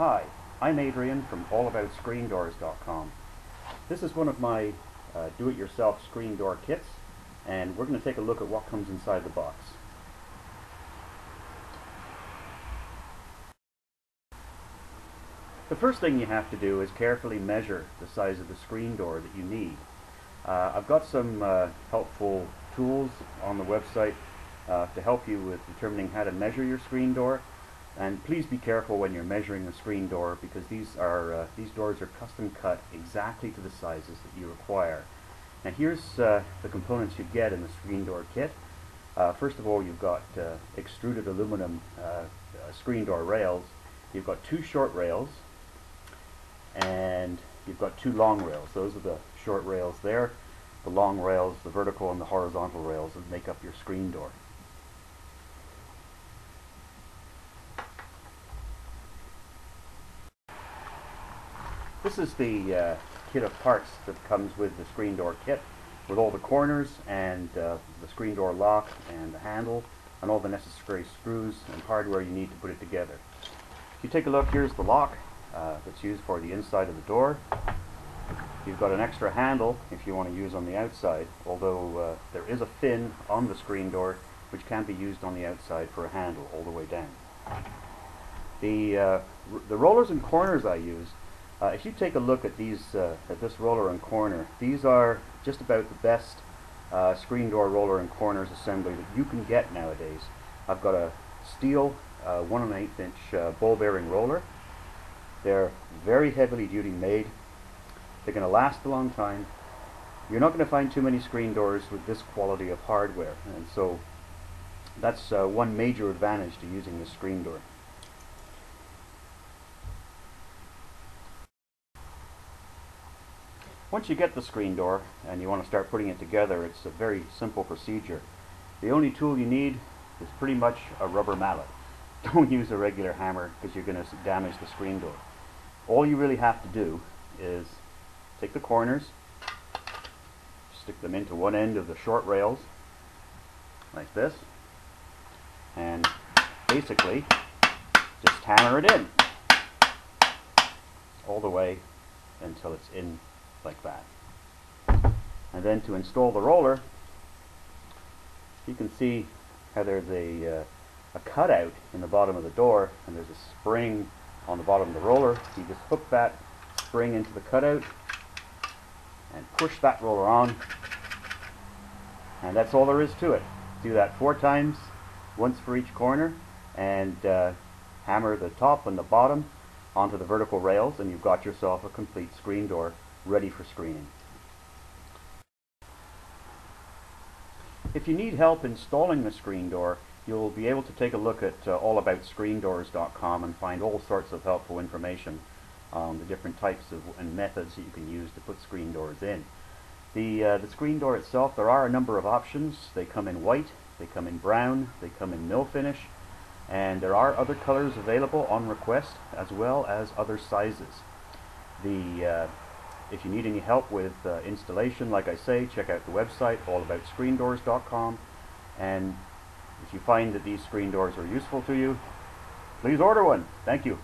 Hi, I'm Adrian from AllAboutScreenDoors.com. This is one of my uh, do-it-yourself screen door kits and we're going to take a look at what comes inside the box. The first thing you have to do is carefully measure the size of the screen door that you need. Uh, I've got some uh, helpful tools on the website uh, to help you with determining how to measure your screen door. And please be careful when you're measuring the screen door because these are uh, these doors are custom cut exactly to the sizes that you require. Now here's uh, the components you get in the screen door kit. Uh, first of all, you've got uh, extruded aluminum uh, uh, screen door rails. You've got two short rails, and you've got two long rails. Those are the short rails there. The long rails, the vertical and the horizontal rails that make up your screen door. This is the uh, kit of parts that comes with the screen door kit with all the corners and uh, the screen door lock and the handle and all the necessary screws and hardware you need to put it together. If you take a look, here's the lock uh, that's used for the inside of the door. You've got an extra handle if you want to use on the outside, although uh, there is a fin on the screen door which can be used on the outside for a handle all the way down. The, uh, the rollers and corners I use uh, if you take a look at these, uh, at this roller and corner, these are just about the best uh, screen door roller and corners assembly that you can get nowadays. I've got a steel uh, one and an eighth inch uh, ball bearing roller. They're very heavily duty made. They're going to last a long time. You're not going to find too many screen doors with this quality of hardware, and so that's uh, one major advantage to using this screen door. Once you get the screen door and you want to start putting it together, it's a very simple procedure. The only tool you need is pretty much a rubber mallet. Don't use a regular hammer because you're going to damage the screen door. All you really have to do is take the corners, stick them into one end of the short rails, like this, and basically just hammer it in all the way until it's in like that. And then to install the roller, you can see how there's a, uh, a cutout in the bottom of the door and there's a spring on the bottom of the roller. You just hook that spring into the cutout and push that roller on and that's all there is to it. Do that four times, once for each corner and uh, hammer the top and the bottom onto the vertical rails and you've got yourself a complete screen door ready for screening. If you need help installing the screen door, you'll be able to take a look at uh, allaboutScreenDoors.com and find all sorts of helpful information on the different types of and methods that you can use to put screen doors in. The, uh, the screen door itself, there are a number of options. They come in white, they come in brown, they come in mill finish, and there are other colors available on request as well as other sizes. The uh, if you need any help with uh, installation, like I say, check out the website, allaboutScreenDoors.com. And if you find that these screen doors are useful to you, please order one. Thank you.